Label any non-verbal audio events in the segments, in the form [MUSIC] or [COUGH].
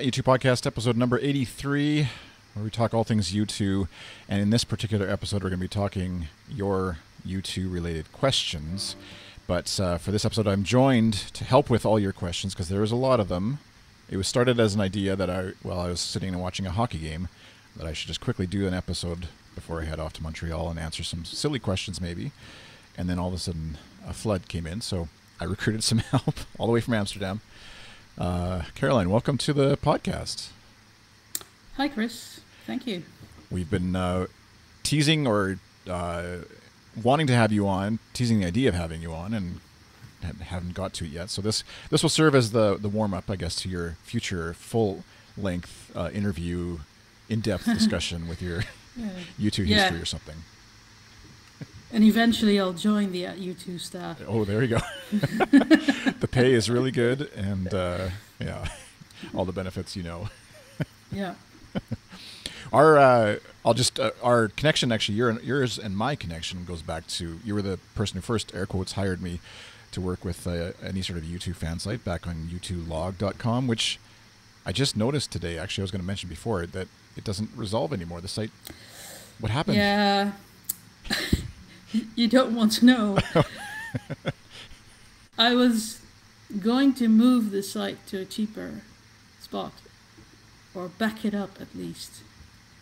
Uh, U2 podcast, episode number 83, where we talk all things U2. And in this particular episode, we're going to be talking your U2 related questions. But uh, for this episode, I'm joined to help with all your questions because there is a lot of them. It was started as an idea that I, while I was sitting and watching a hockey game, that I should just quickly do an episode before I head off to Montreal and answer some silly questions, maybe. And then all of a sudden, a flood came in, so I [LAUGHS] recruited some help all the way from Amsterdam. Uh, Caroline, welcome to the podcast. Hi, Chris. Thank you. We've been uh, teasing or uh, wanting to have you on, teasing the idea of having you on, and haven't got to it yet. So this this will serve as the the warm up, I guess, to your future full length uh, interview, in depth [LAUGHS] discussion with your yeah. [LAUGHS] U2 yeah. history or something. And eventually I'll join the U2 staff. Oh, there you go. [LAUGHS] the pay is really good, and uh, yeah, all the benefits you know. yeah. [LAUGHS] Our, uh, I'll just uh, our connection actually, your, yours and my connection goes back to you were the person who first air quotes hired me to work with uh, any sort of U2 fan site back on u2log.com, which I just noticed today. Actually, I was going to mention before that it doesn't resolve anymore. The site, what happened? Yeah. [LAUGHS] you don't want to know. [LAUGHS] I was going to move the site to a cheaper spot, or back it up at least.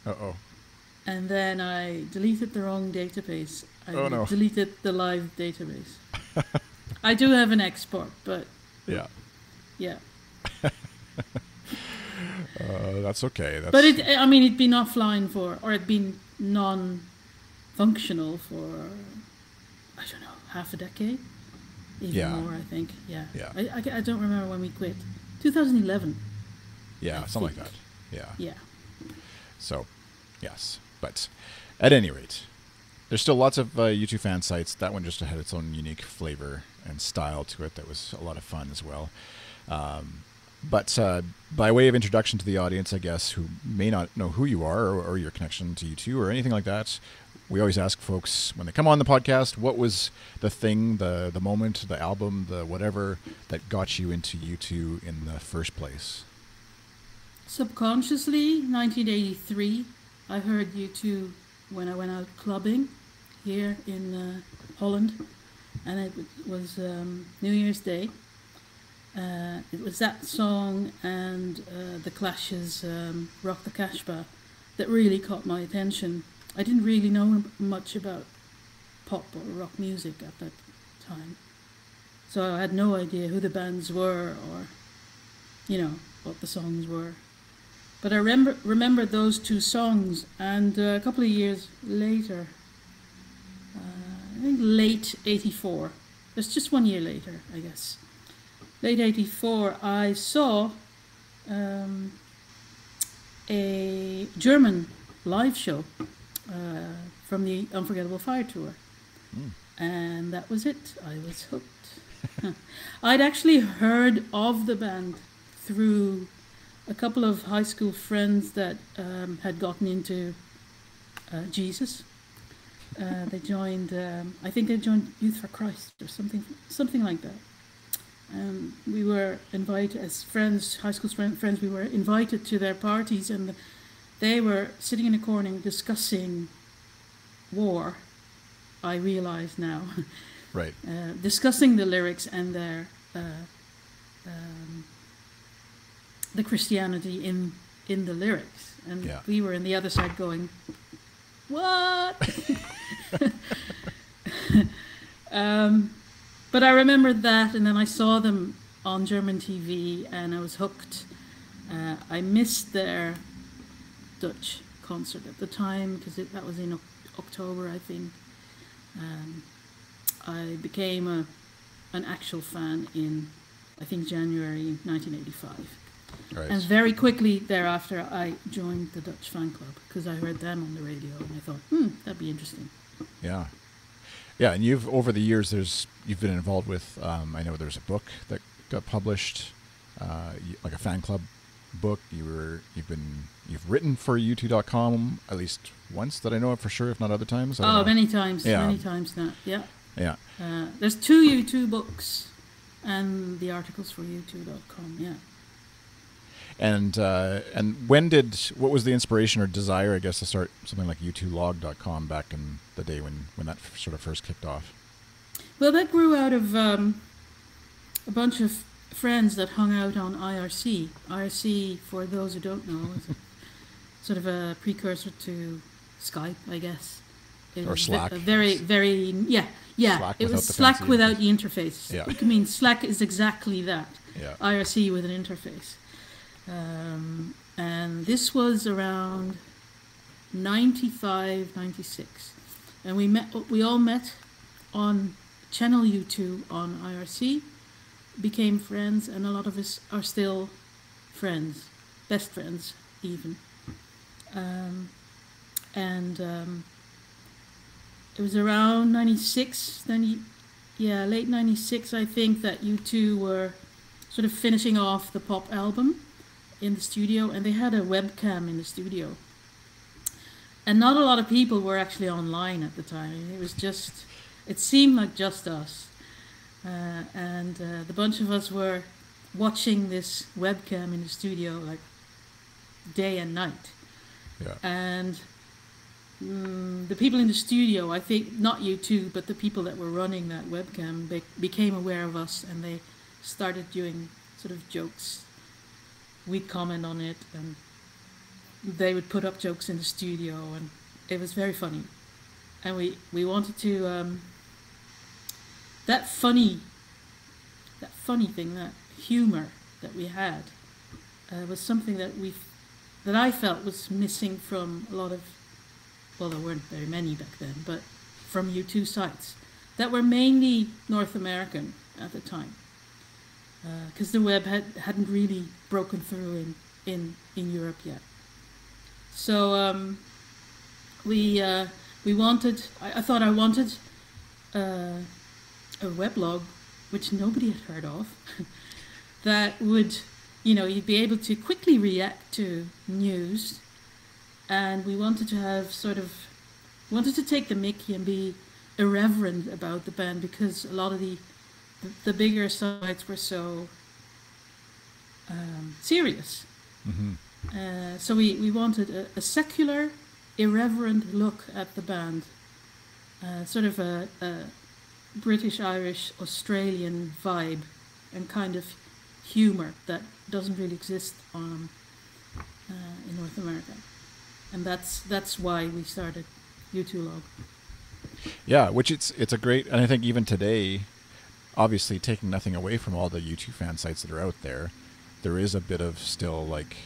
Uh oh. And then I deleted the wrong database. I oh, no. deleted the live database. I do have an export, but yeah, yeah. [LAUGHS] uh, that's okay. That's but it, I mean, it'd been offline for, or it'd been non functional for I don't know half a decade, even yeah. more. I think. Yeah. Yeah. I, I, I, don't remember when we quit. 2011. Yeah, I something think. like that. Yeah. Yeah. So, yes, but at any rate, there's still lots of uh, U2 fan sites. That one just had its own unique flavor and style to it. That was a lot of fun as well. Um, but uh, by way of introduction to the audience, I guess, who may not know who you are or, or your connection to U2 or anything like that, we always ask folks when they come on the podcast, what was the thing, the the moment, the album, the whatever that got you into U2 in the first place? Subconsciously, 1983, I heard U2 when I went out clubbing here in uh, Holland, and it was um, New Year's Day. Uh, it was that song and uh, the Clash's um, "Rock the Casbah" that really caught my attention I didn't really know much about pop or rock music at that time. So I had no idea who the bands were or, you know, what the songs were. But I remember remember those two songs, and uh, a couple of years later, uh, I think late '84. It's just one year later, I guess. Late '84, I saw um, a German live show uh, from the Unforgettable Fire Tour. Mm. And that was it. I was hooked. [LAUGHS] I'd actually heard of the band through a couple of high school friends that um, had gotten into uh, Jesus. Uh, they joined, um, I think they joined Youth for Christ or something, something like that. Um, we were invited as friends, high school friends. We were invited to their parties, and they were sitting in a corner discussing war. I realize now. [LAUGHS] Right. Uh, discussing the lyrics and their uh, um, the Christianity in in the lyrics, and yeah. we were in the other side going, "What?" [LAUGHS] um, but I remembered that, and then I saw them on German TV, and I was hooked. Uh, I missed their Dutch concert at the time because that was in October, I think. Um, I became a an actual fan in, I think, January 1985. Right. And very quickly thereafter, I joined the Dutch fan club because I heard them on the radio, and I thought, hmm, that'd be interesting. Yeah, yeah. And you've over the years, there's you've been involved with. Um, I know there's a book that got published, uh, like a fan club book. You were you've been you've written for U2.com at least once that I know of for sure, if not other times. Oh, many times, yeah. many times now. Yeah. Yeah. Uh, there's two U2 books, and the articles for U2.com. Yeah. And uh, and when did what was the inspiration or desire, I guess, to start something like u2log.com back in the day when when that f- sort of first kicked off? Well, that grew out of um, a bunch of friends that hung out on IRC. IRC, for those who don't know, is [LAUGHS] sort of a precursor to Skype, I guess. It Or Slack. a very, very, yeah, yeah. Slack it without was the Slack fancy without interface. the interface. Yeah. I mean, Slack is exactly that. Yeah. IRC with an interface. Um, and this was around 95, 96. And we met, we all met on Channel U2 on IRC, became friends, and a lot of us are still friends, best friends even. Um, and um, it was around 96, 90, yeah, late 96, I think, that U2 were sort of finishing off the pop album in the studio, and they had a webcam in the studio. And not a lot of people were actually online at the time. It was just, it seemed like just us. Uh, and uh, the bunch of us were watching this webcam in the studio like day and night. Yeah. And mm, the people in the studio, I think, not U2, but the people that were running that webcam, be- became aware of us and they started doing sort of jokes. We'd comment on it and they would put up jokes in the studio and it was very funny. And we, we wanted to, um, that funny, that funny thing, that humor that we had, uh, was something that we, that I felt was missing from a lot of, well, there weren't very many back then, but from U2 sites that were mainly North American at the time, because the web had hadn't really broken through in in in Europe yet. So um, we uh, we wanted. I, I thought I wanted uh, a weblog, which nobody had heard of, [LAUGHS] that would, you know, you'd be able to quickly react to news, and we wanted to have sort of wanted to take the Mickey and be irreverent about the band because a lot of the the, bigger sites were so um, serious. hmm Uh, so we, we wanted a, a secular, irreverent look at the band, uh, sort of a, a British, Irish, Australian vibe, and kind of humor that doesn't really exist on uh, in North America, and that's that's why we started U2 Log. Yeah, which it's it's a great, and I think even today, obviously taking nothing away from all the U2 fan sites that are out there, there is a bit of still like,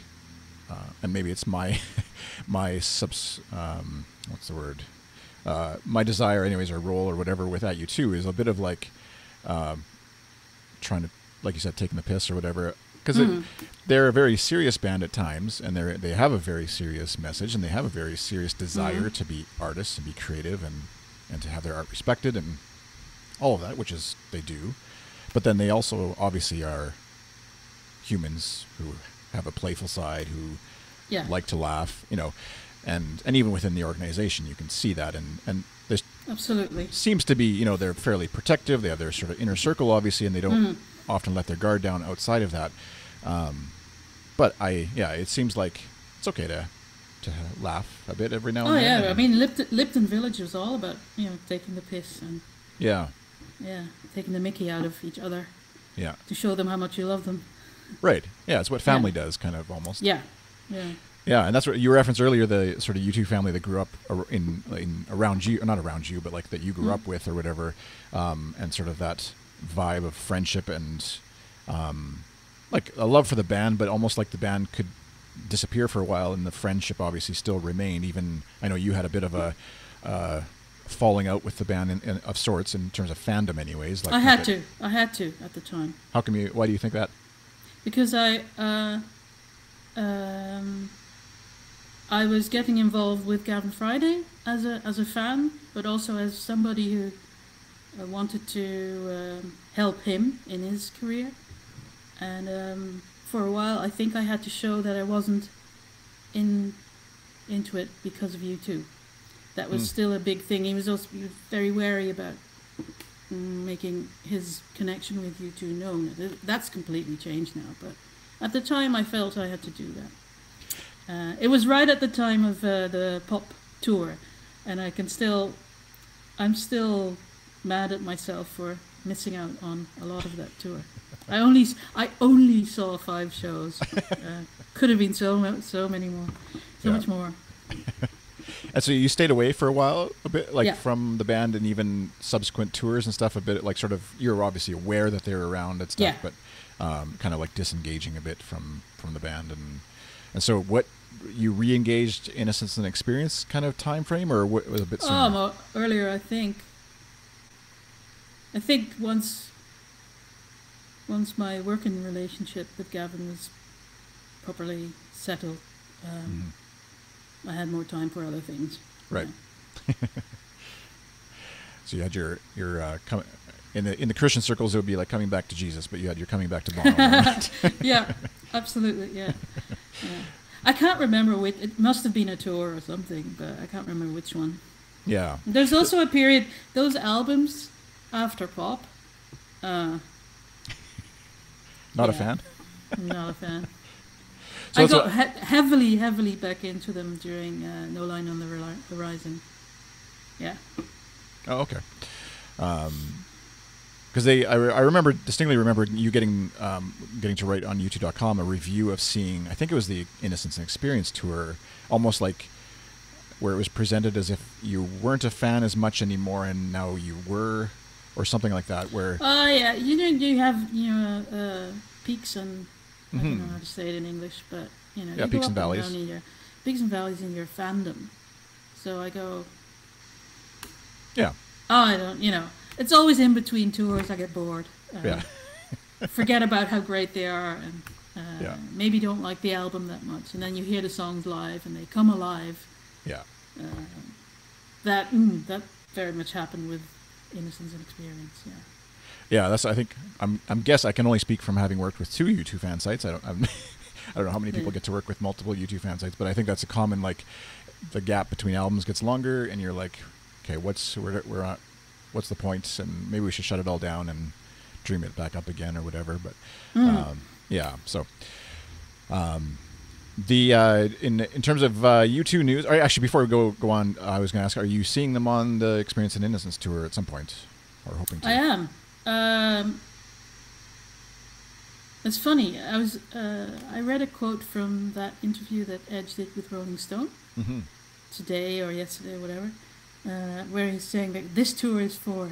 uh, and maybe it's my [LAUGHS] my subs um, what's the word, uh, my desire anyways or role or whatever with at U2 is a bit of like, um, trying to like you said taking the piss or whatever because Mhm. they're a very serious band at times and they they have a very serious message and they have a very serious desire Mhm. to be artists and be creative and and to have their art respected and all of that which is they do but then they also obviously are humans who have a playful side who Yeah, like to laugh you know and and even within the organization you can see that and and there's absolutely. seems to be you know they're fairly protective they have their sort of inner circle obviously and they don't Mm. often let their guard down outside of that um, but i yeah it seems like it's okay to to laugh a bit every now and Oh then Oh yeah, I mean Lypton, Lypton Village was all about you know taking the piss and yeah yeah taking the Mickey out of each other yeah to show them how much you love them. right yeah it's what family Yeah. does kind of almost Yeah, yeah. Yeah and that's what you referenced earlier the sort of U2 family that grew up in in around you or not around you but like that you grew Mm. up with or whatever um, and sort of that vibe of friendship and um, like a love for the band but almost like the band could disappear for a while and the friendship obviously still remained even i know you had a bit of a uh, falling out with the band in, in, of sorts in terms of fandom anyways like I had to. I had to at the time how come you why do you think that because I uh, um, I was getting involved with Gavin Friday as a as a fan, but also as somebody who uh, wanted to um, help him in his career. And um, for a while, I think I had to show that I wasn't in into it because of U2. That was Hmm. still a big thing. He was also very wary about mm, making his connection with U2 known. That's completely changed now, but At the time, I felt I had to do that. Uh, it was right at the time of uh, the pop tour, and I can still, I'm still mad at myself for missing out on a lot of that tour. I only, I only saw five shows. [LAUGHS] Uh, could have been so so many more, so Yeah. much more. [LAUGHS] And so you stayed away for a while, a bit like Yeah. from the band and even subsequent tours and stuff. A bit like sort of you're obviously aware that they're around and stuff, Yeah. but um, kind of like disengaging a bit from from the band and and so what you re-engaged Innocence and Experience kind of time frame or what was a bit sooner? Oh, mo- earlier I think. I think once. Once my working relationship with Gavin was properly settled, um, I had more time for other things. Mm-hmm. Right. [LAUGHS] So you had your your uh, com- in the in the Christian circles it would be like coming back to Jesus, but you had your coming back to Bono. moment. [LAUGHS] yeah, [LAUGHS] absolutely. Yeah. Yeah. I can't remember which. It must have been a tour or something, but I can't remember which one. yeah. There's also a period. Those albums after pop. Uh, Not a fan. not a fan. So I got he- heavily, heavily back into them during uh, No Line on the Horizon. Yeah. Oh, okay. Because they, I, I remember distinctly remember you getting um, getting to write on U2.com a review of seeing. I think it was the Innocence and Experience tour, almost like where it was presented as if you weren't a fan as much anymore, and now you were, or something like that. Where Oh yeah, you know you have you know uh, peaks and I don't know Mhm. how to say it in English, but you know Yeah, you peaks and valleys. in your peaks and valleys in your fandom. So I go, yeah, oh I don't, you know, it's always in between tours. I get bored. Uh, yeah, [LAUGHS] forget about how great they are and uh, Yeah. maybe don't like the album that much, and then you hear the songs live and they come alive. yeah. That mm, that very much happened with Innocence and Experience. Yeah. Yeah, that's. I think I'm. I'm guess I can only speak from having worked with two U2 fan sites. I don't. I'm, [LAUGHS] I don't know how many people get to work with multiple U2 fan sites, but I think that's a common like, the gap between albums gets longer, and you're like, okay, what's we're we're on, what's the point? And maybe we should shut it all down and dream it back up again or whatever. But um, yeah, so. Um, the uh, in in terms of uh, U2 news, or actually before we go go on, I was going to ask: Are you seeing them on the Experience and Innocence tour at some point, or hoping to? I am. Um, it's funny. I was. Uh, I read a quote from that interview that Edge did with Rolling Stone hmm today or yesterday, or whatever, uh, where he's saying that this tour is for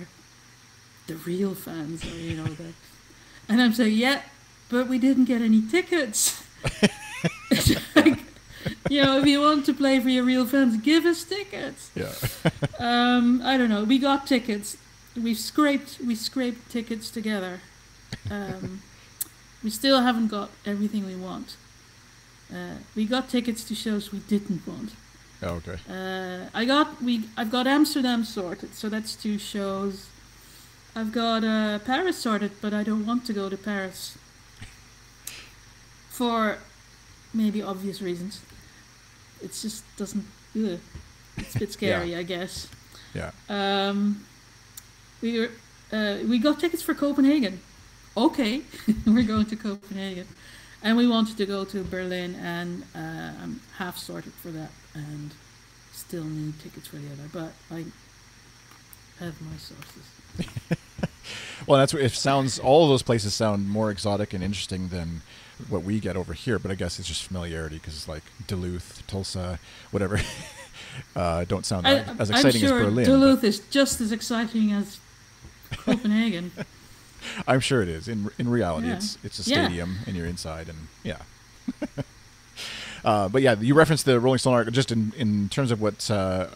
the real fans, or you know that. And I'm saying, yeah, but we didn't get any tickets. Like, [LAUGHS] you know, if you want to play for your real fans, give us tickets. Yeah. [LAUGHS] Um, I don't know. We got tickets. We've scraped. We scraped tickets together. Um, we still haven't got everything we want. Uh, we got tickets to shows we didn't want. Oh, okay. Uh, I got we. I've got Amsterdam sorted, so that's two shows. I've got uh, Paris sorted, but I don't want to go to Paris for maybe obvious reasons. It just doesn't. Ugh. It's a bit [LAUGHS] scary, I guess. Yeah. Um, we were, uh, we got tickets for Copenhagen. Okay, [LAUGHS] we're going to Copenhagen, and we wanted to go to Berlin, and uh, I'm half sorted for that, and still need tickets for the other. But I have my sources. [LAUGHS] Well, that's what it sounds. All of those places sound more exotic and interesting than what we get over here. But I guess it's just familiarity because it's like Duluth, Tulsa, whatever, [LAUGHS] uh, don't sound I, as I'm exciting sure as Berlin. Duluth is just as exciting as Copenhagen. [LAUGHS] I'm sure it is. In in reality, Yeah. it's it's a Yeah. stadium and you're inside, and yeah. Uh, but yeah, you referenced the Rolling Stone article just in in terms of what. Uh,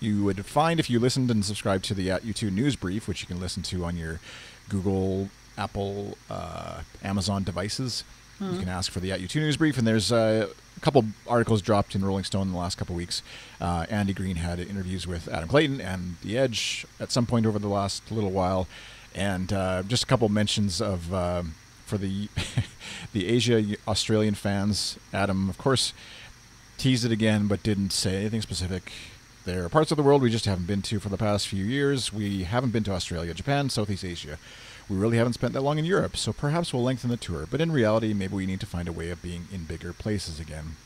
you would find if you listened and subscribed to the at U2 news brief, which you can listen to on your Google, Apple, uh, Amazon devices. You can ask for the at U2 news brief, and there's uh, a couple articles dropped in Rolling Stone in the last couple weeks. Uh, Andy Greene had interviews with Adam Clayton and The Edge at some point over the last little while, and uh, just a couple mentions of um, for the [LAUGHS] the Asia Australian fans. Adam, of course, teased it again, but didn't say anything specific. There are parts of the world we just haven't been to for the past few years. We haven't been to Australia, Japan, Southeast Asia. We really haven't spent that long in Europe, so perhaps we'll lengthen the tour. But in reality, maybe we need to find a way of being in bigger places again.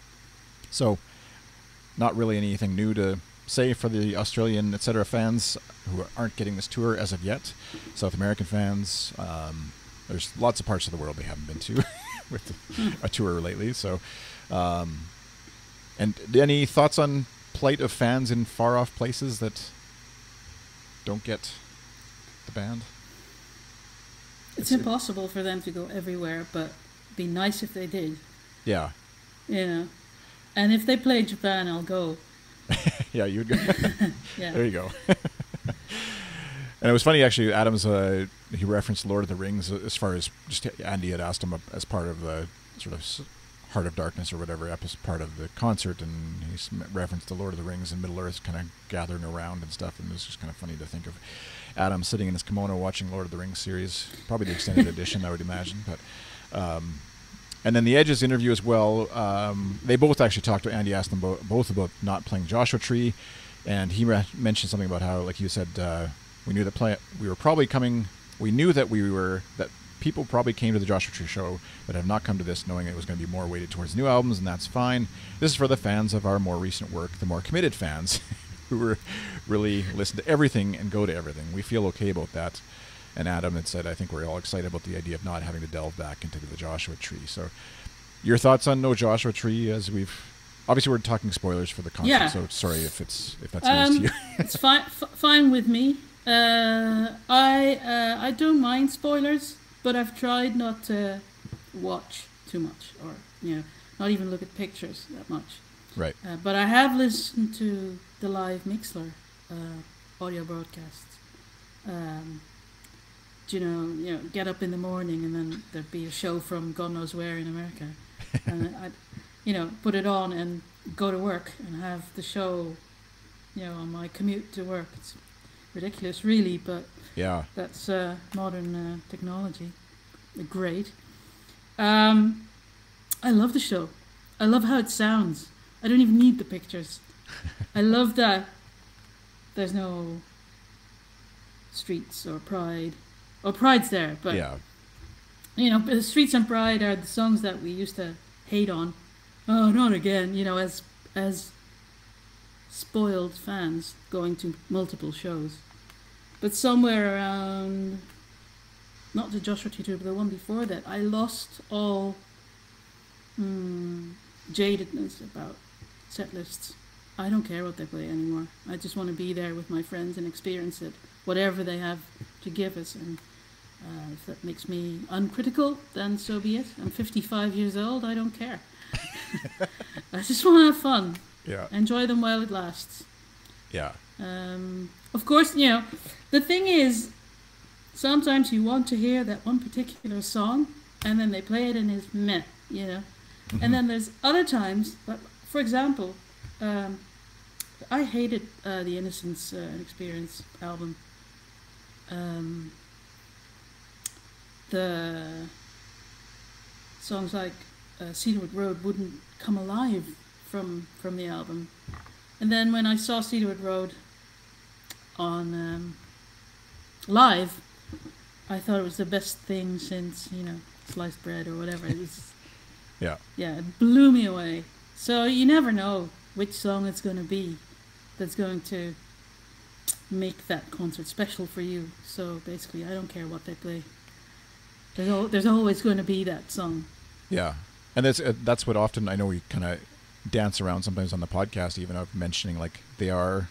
So, not really anything new to say for the Australian, etc. fans who aren't getting this tour as of yet. South American fans, um, there's lots of parts of the world they haven't been to [LAUGHS] with a tour lately. So, um, and any thoughts on plight of fans in far off places that don't get the band? It's, impossible for them to go everywhere, but be nice if they did. Yeah. Yeah. and if they play Japan, I'll go. [LAUGHS] yeah, you'd go. [LAUGHS] Yeah. There you go. And it was funny actually. Adams uh, he referenced Lord of the Rings as far as just Andy had asked him as part of the sort of Heart of Darkness or whatever episode, part of the concert, and he referenced the Lord of the Rings and Middle Earth kind of gathering around and stuff. And it was just kind of funny to think of Adam sitting in his kimono watching Lord of the Rings series, probably the extended edition, I would imagine, but. Um, and then the Edges interview as well. Um, they both actually talked to Andy, asked them bo- both about not playing Joshua Tree, and he re- mentioned something about how, like you said, uh, we knew that play- we were probably coming. We knew that we were that people probably came to the Joshua Tree show that have not come to this, knowing it was going to be more weighted towards new albums, and that's fine. This is for the fans of our more recent work, the more committed fans, [LAUGHS] who were really listen to everything and go to everything. We feel okay about that. And Adam had said, I think we're all excited about the idea of not having to delve back into the Joshua Tree. So, your thoughts on No Joshua Tree? As we've obviously we're talking spoilers for the concert, Yeah. so sorry if it's if that's news Um, to you. it's fine, f- fine with me. Uh, I uh, I don't mind spoilers, but I've tried not to watch too much, or you know, not even look at pictures that much. right. Uh, but I have listened to the live Mixlr uh, audio broadcasts. Um, you know, you know, get up in the morning and then there'd be a show from God knows where in America, [LAUGHS] and I'd, you know, put it on and go to work and have the show, you know, on my commute to work. It's ridiculous, really, but Yeah. that's uh, modern uh, technology. Great. Um, I love the show. I love how it sounds. I don't even need the pictures. [LAUGHS] I love that there's no streets or pride. Or pride's there, but yeah. you know, streets and pride are the songs that we used to hate on. Oh, not again! You know, as as spoiled fans going to multiple shows. But somewhere around, not the Joshua Tree tour, but the one before that, I lost all mm, jadedness about set lists. I don't care what they play anymore. I just want to be there with my friends and experience it, whatever they have to give us. And uh, if that makes me uncritical, then so be it. I'm 55 years old. I don't care. [LAUGHS] I just want to have fun. Yeah. Enjoy them while it lasts. Yeah. Um, of course, you know, the thing is, sometimes you want to hear that one particular song, and then they play it and it's meh, you know. And then there's other times, but for example, um, I hated uh, the Innocence uh, and Experience album. Um, the songs like uh, Cedarwood Road wouldn't come alive from from the album. And then when I saw Cedarwood Road on um, live, I thought it was the best thing since you know sliced bread or whatever. It was [LAUGHS] Yeah. yeah, it blew me away. So you never know which song it's going to be that's going to make that concert special for you. So basically, I don't care what they play. There's, al- there's always going to be that song. Yeah, and that's uh, that's what often I know we kind of dance around sometimes on the podcast, even of mentioning like they are.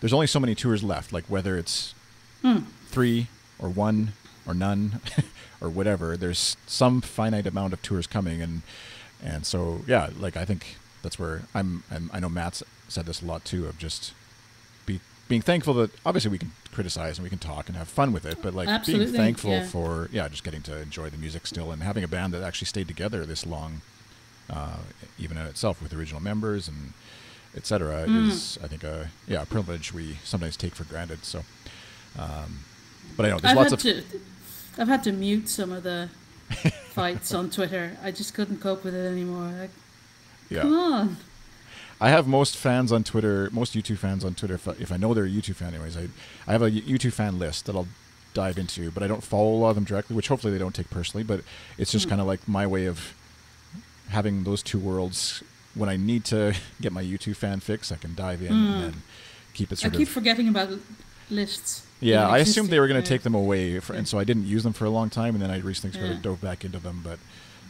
There's only so many tours left, like whether it's Hmm. three or one or none [LAUGHS] or whatever. There's some finite amount of tours coming, and and so yeah, like I think that's where I'm. I'm I know Matt's said this a lot too of just be being thankful that obviously we can criticize and we can talk and have fun with it, but like Absolutely, being thankful yeah. for yeah, just getting to enjoy the music still and having a band that actually stayed together this long, uh, even in itself with original members and etc. Mm. is I think a yeah a privilege we sometimes take for granted. So, um, but I know there's I've lots had of to, I've had to mute some of the fights on Twitter. I just couldn't cope with it anymore. Like, yeah. come on. I have most fans on Twitter, most U2 fans on Twitter. If I, if I know they're a U2 fan, anyways, I I have a U2 fan list that I'll dive into, but I don't follow a lot of them directly, which hopefully they don't take personally. But it's just Mm. kind of like my way of having those two worlds. When I need to get my U2 fan fix, I can dive in Mm. and then keep it Sort I keep of. forgetting about lists. Yeah, I assumed they were going to take them away, for, and so I didn't use them for a long time, and then I recently sort Yeah. of dove back into them. But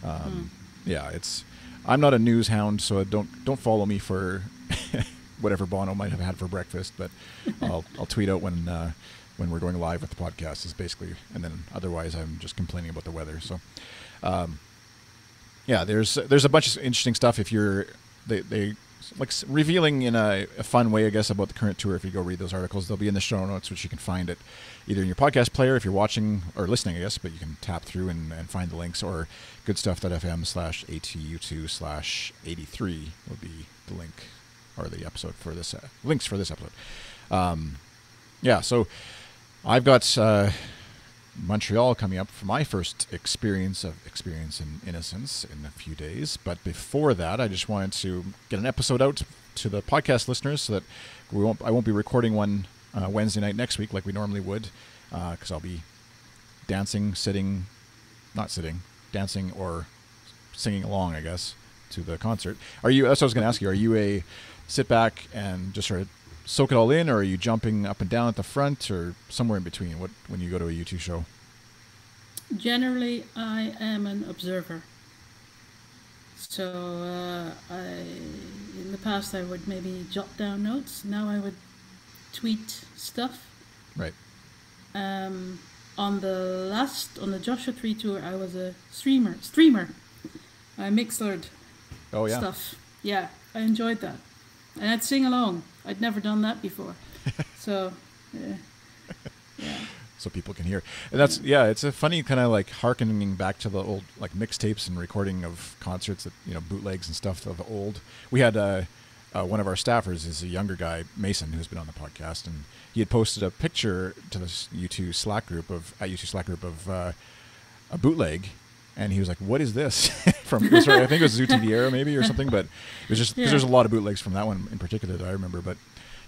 um, Hmm. yeah, it's I'm not a news hound, so don't don't follow me for [LAUGHS] whatever Bono might have had for breakfast. But [LAUGHS] I'll I'll tweet out when uh, when we're going live with the podcast is basically, and then otherwise I'm just complaining about the weather. So. Um, yeah, there's there's a bunch of interesting stuff. If you're they they like revealing in a, a fun way, I guess, about the current tour. If you go read those articles, they'll be in the show notes, which you can find it either in your podcast player if you're watching or listening, I guess. But you can tap through and, and find the links, or goodstuff.fm slash atu2 slash 83 will be the link or the episode for this uh, links for this episode. Um, yeah, so I've got uh, Montreal coming up for my first experience of experience in innocence in a few days. But before that, I just wanted to get an episode out to the podcast listeners so that we won't. I won't be recording one uh, Wednesday night next week like we normally would, because I'll be dancing, sitting, not sitting, dancing or singing along, I guess, to the concert. Are you? That's what I was going to ask you. Are you a sit back and just sort of soak it all in, or are you jumping up and down at the front, or somewhere in between? What when you go to a U2 show? Generally, I am an observer. So uh, I, in the past, I would maybe jot down notes. Now I would tweet stuff. Right. Um, on the last, on the Joshua Tree tour, I was a streamer. Streamer. I mixlered Oh yeah. stuff. Yeah, I enjoyed that, and I'd sing along. I'd never done that before. [LAUGHS] so, yeah, yeah. so people can hear. And that's yeah, it's a funny kind of like harkening back to the old like mixtapes and recording of concerts that you know bootlegs and stuff of old. We had uh, uh, one of our staffers is a younger guy, Mason, who's been on the podcast, and he had posted a picture to this U2 Slack group of at U2 Slack group of uh, a bootleg. And he was like, "What is this?" [LAUGHS] from was, I think it was Zoo TV era maybe or something, but it was just because Yeah. there's a lot of bootlegs from that one in particular that I remember. But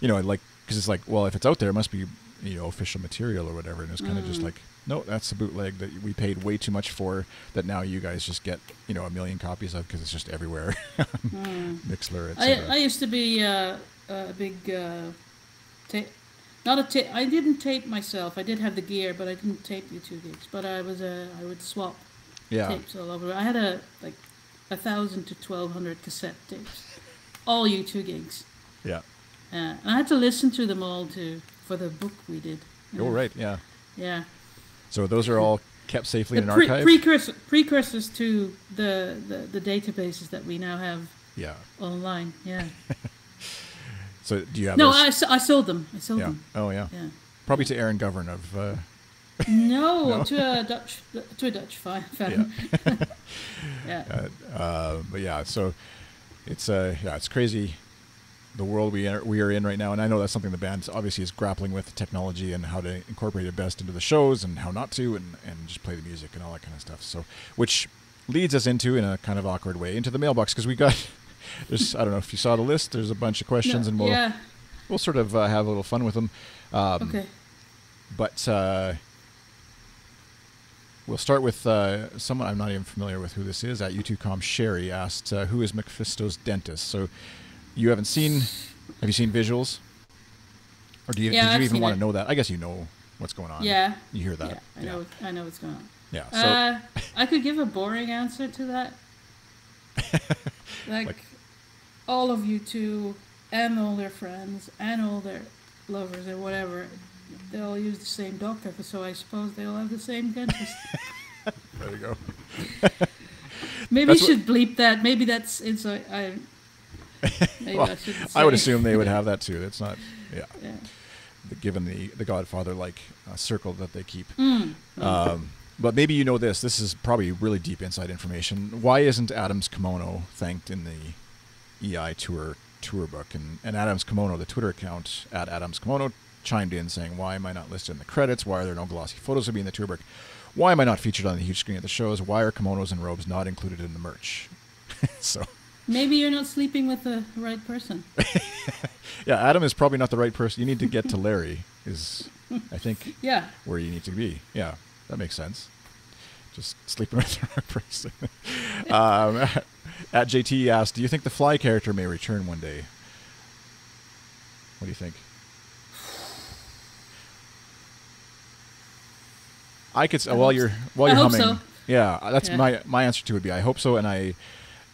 you know, like because it's like, well, if it's out there, it must be you know official material or whatever. And it was kind of just Mm. like, no, that's a bootleg that we paid way too much for. That now you guys just get you know a million copies of because it's just everywhere. [LAUGHS] Mm. Mixlr, I, etc. I used to be uh, a big uh, tape. Not a tape. I didn't tape myself. I did have the gear, but I didn't tape U2 gigs. But I was a. I would swap yeah, tapes all over. I had a like a thousand to twelve hundred cassette tapes, all U two gigs, yeah. uh, and I had to listen to them all to for the book we did. Oh right, yeah. Yeah. So those are all kept safely in an pre- archive. precursor, precursors to the, the the databases that we now have yeah. online. Yeah. [LAUGHS] So do you have? No, those? I, I sold them. I sold yeah. them. Oh yeah. Yeah. Probably to Aaron Govern of. Uh, [LAUGHS] No, No? [LAUGHS] to a Dutch to a Dutch fan. [LAUGHS] Yeah. uh, uh, but yeah, so it's uh, yeah, it's crazy the world we are, we are in right now, and I know that's something the band obviously is grappling with technology and how to incorporate it best into the shows and how not to, and and just play the music and all that kind of stuff. So, which leads us into in a kind of awkward way into the mailbox because we got there's I don't know if you saw the list. There's a bunch of questions, No, and we'll yeah. we'll sort of uh, have a little fun with them. Um, Okay. but uh, we'll start with uh, someone I'm not even familiar with who this is. At YouTube.com, Sherry asked, uh, "Who is MacPhisto's dentist?" So you haven't seen? Have you seen visuals? Or do you, Yeah, did you I've even want it. to know that? I guess you know what's going on. Yeah. You hear that? Yeah, I know. I know what's going on. Yeah. So uh, [LAUGHS] I could give a boring answer to that. [LAUGHS] like, Like- all of you two and all their friends and all their lovers or whatever, they all use the same doctor, so I suppose they all have the same dentist. [LAUGHS] there you go. Maybe That's what- should bleep that. Maybe that's inside. I. Maybe Well, I I would assume they would have that too. It's not. Yeah. Yeah. the- Given the the Godfather like uh, circle that they keep. Mm. Um, but maybe you know this. This is probably really deep inside information. Why isn't Adam's kimono thanked in the EI tour tour book? And, and Adam's kimono, the Twitter account at Adam's kimono, chimed in saying, "Why am I not listed in the credits? Why are there no glossy photos of me in the tour book? Why am I not featured on the huge screen at the shows? Why are kimonos and robes not included in the merch?" [LAUGHS] so Maybe you're not sleeping with the right person. [LAUGHS] Yeah, Adam is probably not the right person. You need to get to Larry. Is I think [LAUGHS] Yeah. where you need to be. Yeah, that makes sense. Just sleeping with the right person. um, at JT asked, "Do you think the Fly character may return one day?" What do you think? I could. I while you're while you're humming, so. yeah, uh, that's Yeah. my my answer to it would be I hope so, and I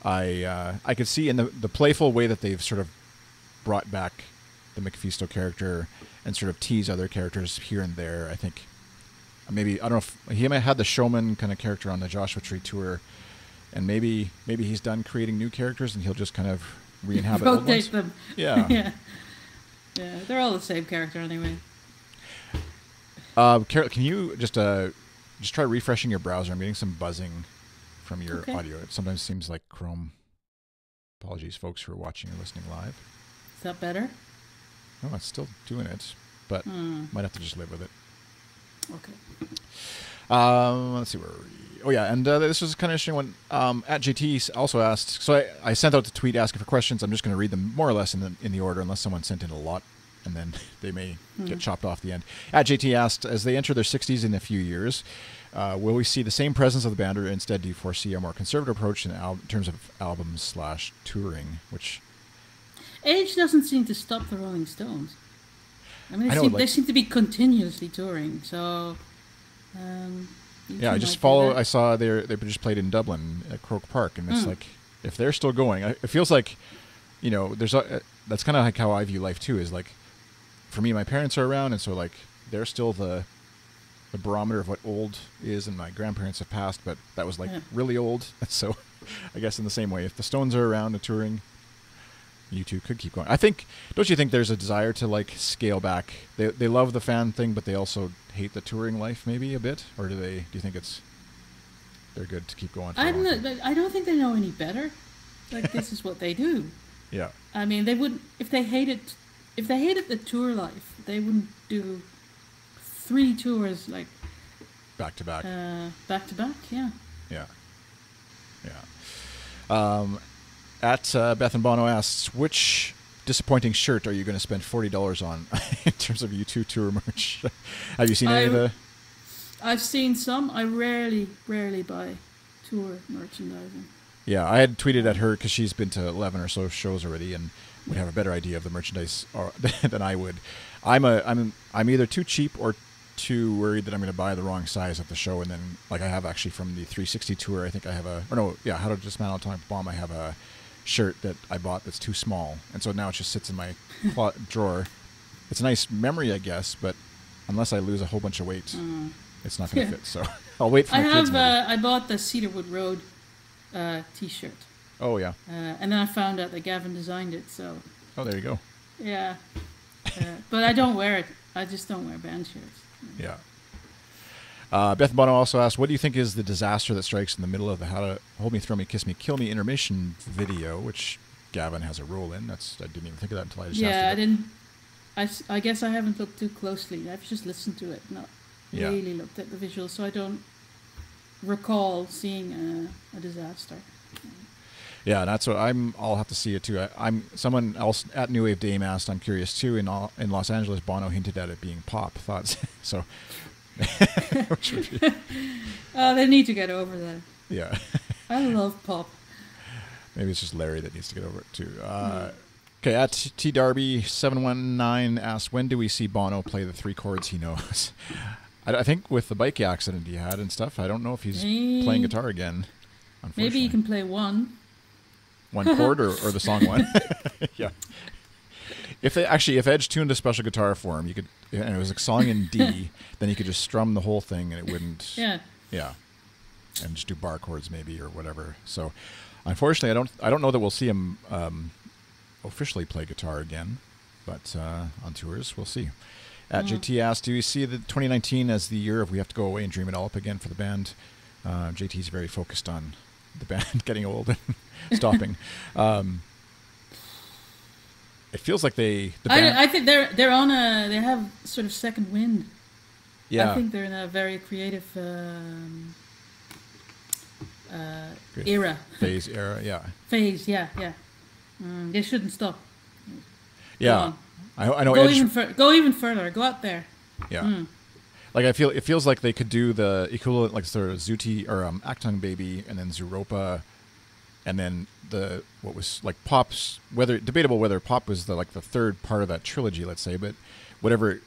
I uh, I could see in the the playful way that they've sort of brought back the MacPhisto character and sort of tease other characters here and there. I think maybe I don't know if he might have had the showman kind of character on the Joshua Tree tour, and maybe maybe he's done creating new characters and he'll just kind of [LAUGHS] re-inhabit. Rotate them. Yeah. [LAUGHS] yeah. Yeah. They're all the same character anyway. Uh, Carol, can you just uh just try refreshing your browser? I'm getting some buzzing from your Okay. audio. It sometimes seems like Chrome. Apologies, folks, who are watching or listening live. Is that better? No, it's still doing it, but Hmm. might have to just live with it. Okay. Um, let's see where. We? Oh yeah, and uh, this was kind of interesting one. Um, at JT also asked. So I, I sent out the tweet asking for questions. I'm just going to read them more or less in the in the order, unless someone sent in a lot, and then [LAUGHS] they may get chopped off the end. At JT asked, as they enter their 60s in a few years, uh, will we see the same presence of the band, or instead do you foresee a more conservative approach in, al- in terms of albums slash touring? Which Age doesn't seem to stop the Rolling Stones. I mean, they, I know, seem, like- they seem to be continuously touring. So, um, yeah, I just follow. I saw they they just played in Dublin at Croke Park, and it's Mm. like if they're still going, it feels like you know there's a, that's kind of like how I view life too. Is like for me, my parents are around, and so like they're still the the barometer of what old is, and my grandparents have passed, but that was like Yeah. really old. [LAUGHS] So I guess in the same way, if the Stones are around and touring. U2 could keep going. I think. Don't you think there's a desire to like scale back? They they love the fan thing, but they also hate the touring life maybe a bit. Or do they? Do you think it's they're good to keep going? I don't know. I don't think they know any better. Like this is what they do. [LAUGHS] Yeah, I mean, they wouldn't if they hated if they hated the tour life, they wouldn't do three tours like back to back. uh, back to back. Yeah. Yeah, yeah. Um, at uh, Beth and Bono asks, which disappointing shirt are you going to spend forty dollars on [LAUGHS] in terms of U two tour merch? [LAUGHS] Have you seen any of the? I've seen some. I rarely, rarely buy tour merchandising. Yeah, I had tweeted at her because she's been to eleven or so shows already and would have a better idea of the merchandise or, [LAUGHS] than I would. I'm a I'm I'm either too cheap or too worried that I'm going to buy the wrong size at the show, and then like I have actually from the 360 tour, I think I have a or no, yeah, how to dismantle atomic bomb. I have a shirt that I bought that's too small, and so now it just sits in my [LAUGHS] drawer. It's a nice memory, I guess, but unless I lose a whole bunch of weight, it's not going to Yeah. fit. So [LAUGHS] I'll wait for I have. Uh, I bought the Cedarwood Road uh, T-shirt, oh yeah. uh, and then I found out that Gavin designed it. So Oh, there you go. yeah, uh, but I don't wear it. I just don't wear band shirts. Yeah. Uh, Beth Bono also asked, "What do you think is the disaster that strikes in the middle of the How to Hold Me, Thrill Me, Kiss Me, Kill Me intermission video, which Gavin has a role in? That's I didn't even think of that until I just yeah, I didn't. I, I guess I haven't looked too closely. I've just listened to it, not Yeah. really looked at the visuals, so I don't recall seeing a, a disaster. Yeah, that's what I'm. I'll have to see it too. I, I'm someone else at New Wave Dame asked. I'm curious too. In all, in Los Angeles, Bono hinted at it being pop. Thoughts? [LAUGHS] so, [LAUGHS] be, [LAUGHS] Oh, they need to get over that. yeah. I love pop. Maybe it's just Larry that needs to get over it too. Uh, Okay, at T Darby seven one nine asked, when do we see Bono play the three chords he knows? I, I think with the bike accident he had and stuff, I don't know if he's playing Eh, guitar again. Maybe he can play one. One chord or, or the song one. [LAUGHS] [LAUGHS] yeah. If they actually, if Edge tuned a special guitar for him, you could, and it was a song in D, [LAUGHS] then you could just strum the whole thing and it wouldn't. Yeah. Yeah. And just do bar chords maybe or whatever. So, unfortunately, I don't, I don't know that we'll see him um, officially play guitar again, but uh, on tours we'll see. At JT asked, "Do you see the 2019 as the year of we have to go away and dream it all up again for the band?" Uh, JT's very focused on the band [LAUGHS] getting old and [LAUGHS] stopping. Um, it feels like they the band, I, I think they're they're on a they have sort of second wind. yeah I think they're in a very creative um, uh, era [LAUGHS] phase era. Yeah, phase. Yeah, yeah. Mm, they shouldn't stop. yeah. I, I know Go Edge. even fur- go even further. Go out there. Yeah. Mm. Like I feel it feels like they could do the equivalent like sort of Zoo TV or um Achtung Baby and then Zooropa and then the what was like Pop's whether debatable whether Pop was the like the third part of that trilogy, let's say, but whatever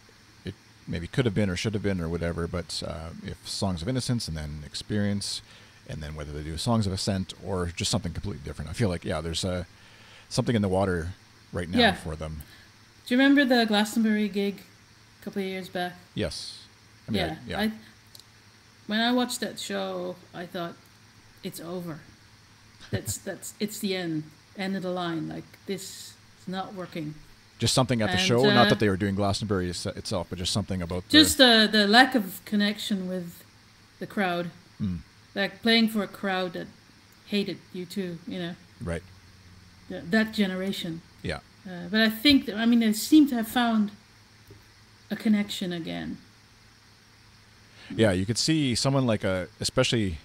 it maybe could have been or should have been or whatever, but uh, if Songs of Innocence and then Experience and then whether they do Songs of Ascent or just something completely different. I feel like yeah, there's a something in the water right now Yeah. for them. Do you remember the Glastonbury gig a couple of years back? Yes. Yeah. Yeah. I, when I watched that show, I thought, it's over. That's [LAUGHS] that's it's the end, end of the line. Like this is not working. Just something at the And, show, uh, not that they were doing Glastonbury itself, but just something about Just the the lack of connection with the crowd, Mm, like playing for a crowd that hated you too. You know, right. th- that generation. Yeah. Uh, but I think that I mean they seem to have found a connection again. Yeah, you could see someone like a, especially,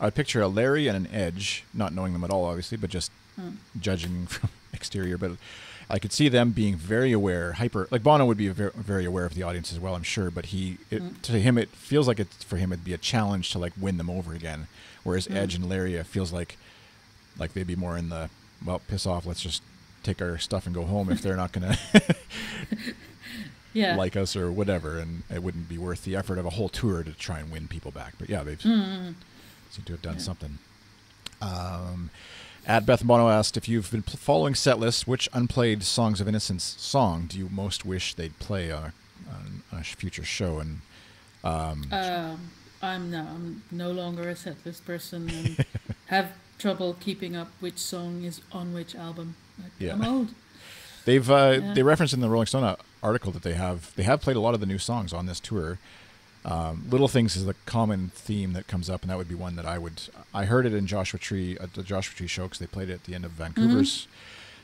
I picture a Larry and an Edge, not knowing them at all, obviously, but just Hmm. judging [LAUGHS] from exterior. But I could see them being very aware, hyper. Like Bono would be very, very aware of the audience as well, I'm sure. But he, it, Mm. to him, it feels like it for him it'd be a challenge to like win them over again. Whereas Mm. Edge and Larry, it feels like, like they'd be more in the, well, piss off. Let's just take our stuff and go home if they're not gonna [LAUGHS] [LAUGHS] Yeah. like us or whatever, and it wouldn't be worth the effort of a whole tour to try and win people back. But yeah, they've Mm. seem to have done Yeah. something. Um, at Beth Bono asked if you've been following set lists, which unplayed Songs of Innocence song do you most wish they'd play on a, on a future show? And um, Um, I'm no, I'm no longer a setlist person and [LAUGHS] have trouble keeping up which song is on which album. Like, Yeah. I'm old. They've uh, Yeah. they referenced in the Rolling Stone uh, article that they have they have played a lot of the new songs on this tour. Um, Little Things is the common theme that comes up, and that would be one that I would. I heard it in Joshua Tree at the Joshua Tree show because they played it at the end of Vancouver's,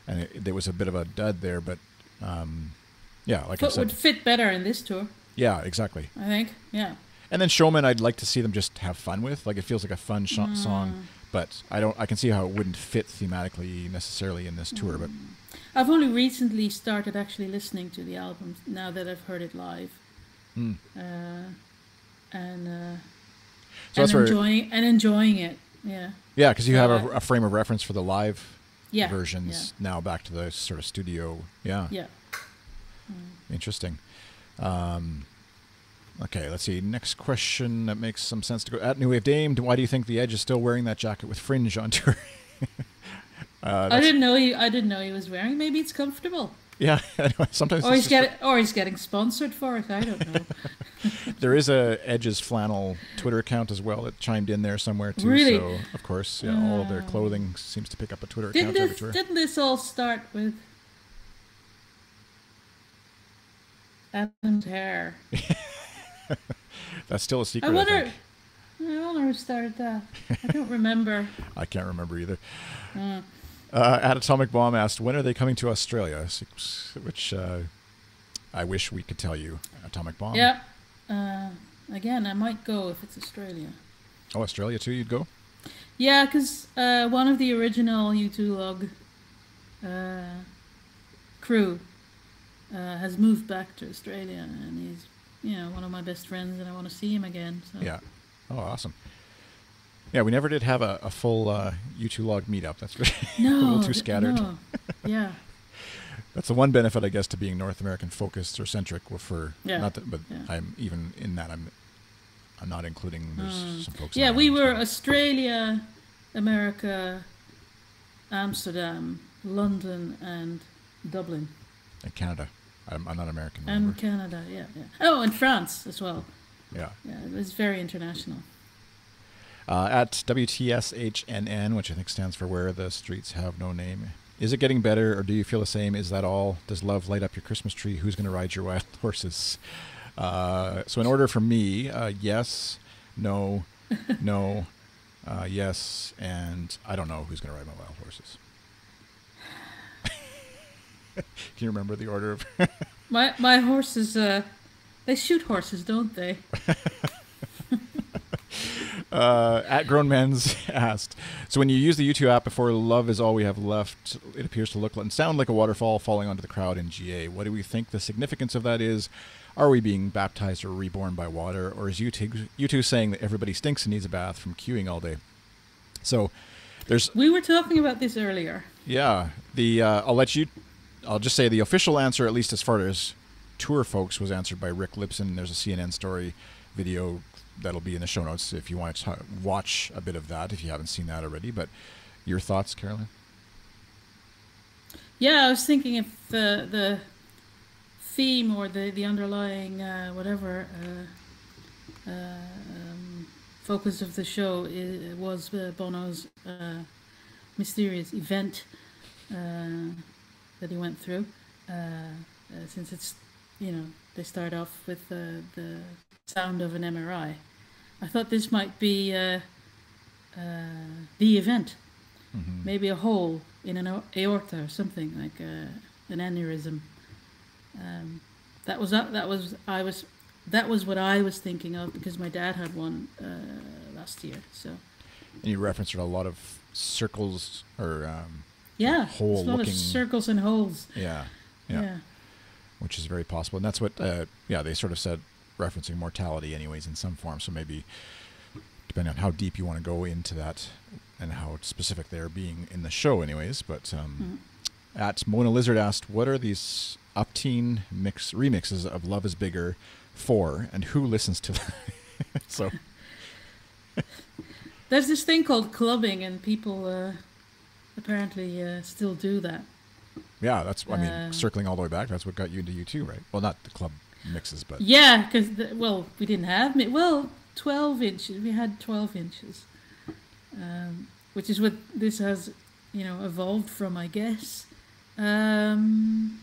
and it, there was a bit of a dud there. But um, yeah, like I said, would fit better in this tour, yeah, exactly. I think. Yeah. And then Showman, I'd like to see them just have fun with. Like it feels like a fun sh- Mm. song, but I don't. I can see how it wouldn't fit thematically necessarily in this tour. But I've only recently started actually listening to the album now that I've heard it live. mm. Uh, and uh, so and enjoying and enjoying it. Yeah. yeah, because you have a a, I- a frame of reference for the live Yeah. versions now back to the sort of studio. Yeah, Yeah. interesting. Um, okay, let's see. Next question that makes some sense to go at New Wave Dame. Why do you think the Edge is still wearing that jacket with fringe on [LAUGHS] tour? uh, I didn't know he. I didn't know he was wearing. Maybe it's comfortable, yeah, [LAUGHS] sometimes or he's getting, or he's getting sponsored for it. I don't know. [LAUGHS] There is a Edge's flannel Twitter account as well that chimed in there somewhere too. Really? So of course, yeah, all of their Ah. clothing seems to pick up a Twitter Didn't account this, didn't this all start with Adam's hair? [LAUGHS] That's still a secret. I I, wonder. think. I wonder who started that. I don't remember. [LAUGHS] I can't remember either. Uh, Uh, at Atomic Bomb asked, "When are they coming to Australia?" Which uh, I wish we could tell you. Atomic Bomb. yeah. Uh, again, I might go if it's Australia. Oh, Australia too. You'd go. Yeah, because uh, one of the original U2 log uh, crew uh, has moved back to Australia, and he's you know one of my best friends, and I want to see him again. So. Yeah. Oh, awesome. Yeah, we never did have a, a full uh, U2 log meetup. That's [LAUGHS] a No, little too scattered. no. [LAUGHS] Yeah, That's the one benefit, I guess, to being North American focused or centric. For Yeah, not that, but yeah. I'm even in that. I'm I'm not including. There's Mm. some folks. yeah. We were Australia, America, Amsterdam, London, and Dublin, and Canada. I'm, I'm not American. and Canada. Yeah, yeah. Oh, and France as well. yeah. Yeah, it was very international. Uh, at WTSHNN, which I think stands for Where the Streets Have No Name. Is it getting better, or do you feel the same? Is that all? Does love light up your Christmas tree? Who's going to ride your wild [LAUGHS] horses? Uh, so, in order for me, uh, yes, no, [LAUGHS] no, uh, yes, and I don't know who's going to ride my wild horses. Can you remember the order of? [LAUGHS] My my horses, uh, they shoot horses, don't they? [LAUGHS] Uh, at grown men's asked. So when you use the U2 app before "Love Is All We Have Left," it appears to look and sound like a waterfall falling onto the crowd in GA. What do we think the significance of that is? Are we being baptized or reborn by water, or is U2, U2 saying that everybody stinks and needs a bath from queuing all day? So there's We were talking about this earlier. yeah the uh, I'll let you. I'll just say the official answer, at least as far as tour folks, was answered by Rick Lipson. There's a CNN story video that'll be in the show notes if you want to watch a bit of that if you haven't seen that already. But your thoughts, Carolyn? Yeah, I was thinking if the the theme or the the underlying uh, whatever uh, uh, um, focus of the show was uh, Bono's uh, mysterious event uh, that he went through. Uh, uh, since it's you know they start off with uh, the sound of an MRI, I thought this might be uh, uh, the event Mm-hmm. maybe a hole in an aorta or something like uh, an aneurysm. Um, that was uh, that was I was that was what I was thinking of because my dad had one uh, last year. So And you referenced a lot of circles or um, yeah, Hole it's a lot looking- of circles and holes. yeah, yeah, Yeah, which is very possible. And that's what uh, yeah they sort of said referencing mortality anyways in some form. So maybe depending on how deep you want to go into that and how specific they're being in the show anyways. But um, at Mona Lizard asked, what are these upteen mix remixes of Love Is Bigger for, and who listens to them? [LAUGHS] so [LAUGHS] there's this thing called clubbing, and people uh, apparently uh, still do that. yeah, that's I mean Uh, circling all the way back. That's what got you into U2, right? Well, not the club mixes, but Yeah, because well, we didn't have well twelve inches. We had twelve inches, um, which is what this has, you know, evolved from, I guess. Um,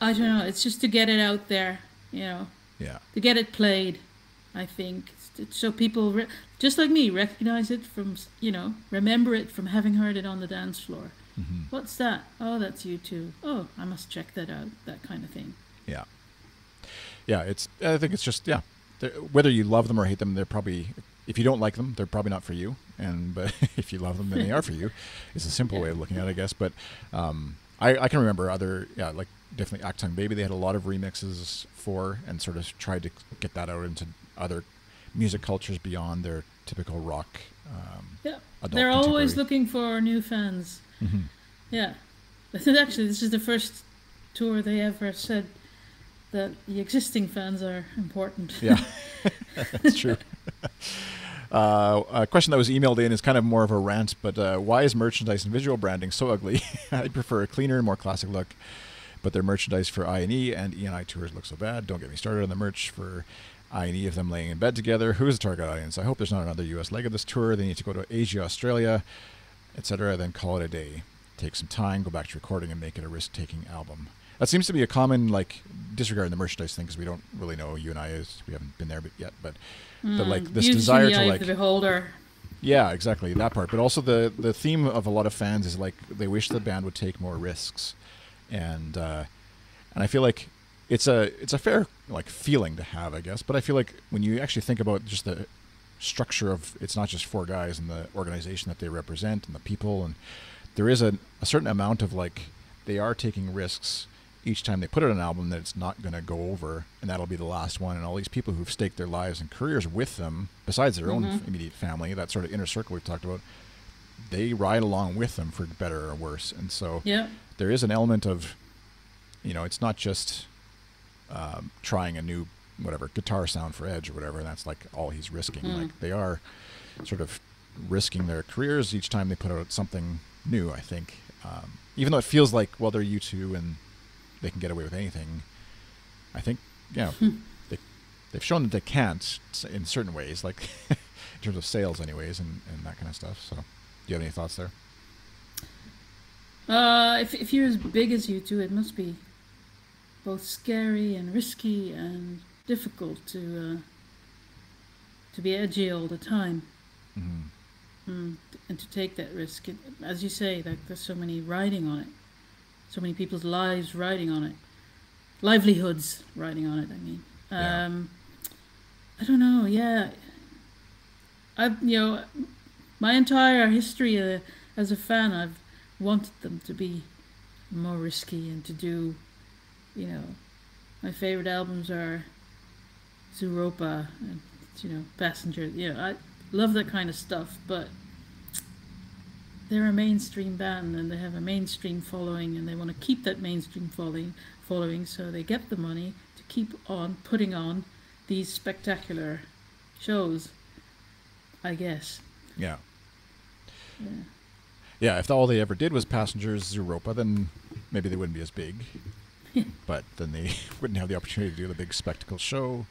I don't know. It's just to get it out there, you know, yeah, to get it played. I think so people, re- just like me, recognize it from, you know, remember it from having heard it on the dance floor. hmm What's that? Oh, that's you too. Oh, I must check that out. That kind of thing. yeah, yeah. It's I think it's just yeah. Whether you love them or hate them, they're probably if you don't like them, they're probably not for you. And [LAUGHS] but if you love them, then they are for you. It's a simple way of looking at it, I guess. But um, I, I can remember other yeah like definitely Achtung Baby. They had a lot of remixes for and sort of tried to get that out into other music cultures beyond their typical rock. Um, Yeah. They're always looking for new fans. Mhm. Yeah. Actually, this is the first tour they ever said that the existing fans are important. Yeah, [LAUGHS] that's true. [LAUGHS] Uh, a question that was emailed in is kind of more of a rant, but uh, why is merchandise and visual branding so ugly? [LAUGHS] I prefer a cleaner, more classic look, but their merchandise for I&E and E&I tours look so bad. Don't get me started on the merch for I&E of them laying in bed together. Who's the target audience? I hope there's not another U.S. leg of this tour. They need to go to Asia, Australia, etc., then call it a day. Take some time, go back to recording, and make it a risk-taking album. That seems to be a common like disregarding the merchandise thing because we don't really know you and I is we haven't been there yet, but the like this desire to like beholder. yeah, exactly that part. But also the the theme of a lot of fans is like they wish the band would take more risks, and uh, and I feel like it's a it's a fair like feeling to have, I guess. But I feel like when you actually think about just the structure of it's not just four guys and the organization that they represent and the people and there is a, a certain amount of like they are taking risks each time they put out an album that it's not going to go over and that'll be the last one and all these people who've staked their lives and careers with them besides their own Mhm. immediate family that sort of inner circle we've talked about they ride along with them for better or worse and so Yeah. there is an element of you know it's not just um, trying a new whatever guitar sound for edge or whatever and that's like all he's risking. Mm. like they are sort of risking their careers each time they put out something new i think. Um, even though it feels like well they're u2 and they can get away with anything i think yeah they, they've shown that they can't in certain ways like [LAUGHS] in terms of sales anyways and, and that kind of stuff. So do you have any thoughts there? Uh, if, if you're as big as you two, it must be both scary and risky and difficult to uh, to be edgy all the time hmm mm, and to take that risk. It, as you say, like there's so many riding on it, so many people's lives riding on it, livelihoods riding on it. I mean, Yeah. um, I don't know. Yeah, I've you know, my entire history uh, as a fan, I've wanted them to be more risky and to do, you know, my favorite albums are Zooropa and you know Passenger. You know, I love that kind of stuff, but they're a mainstream band and they have a mainstream following and they want to keep that mainstream following following so they get the money to keep on putting on these spectacular shows i guess Yeah. yeah Yeah, if all they ever did was Passengers Zooropa, then maybe they wouldn't be as big. [LAUGHS] but then they [LAUGHS] wouldn't have the opportunity to do the big spectacle show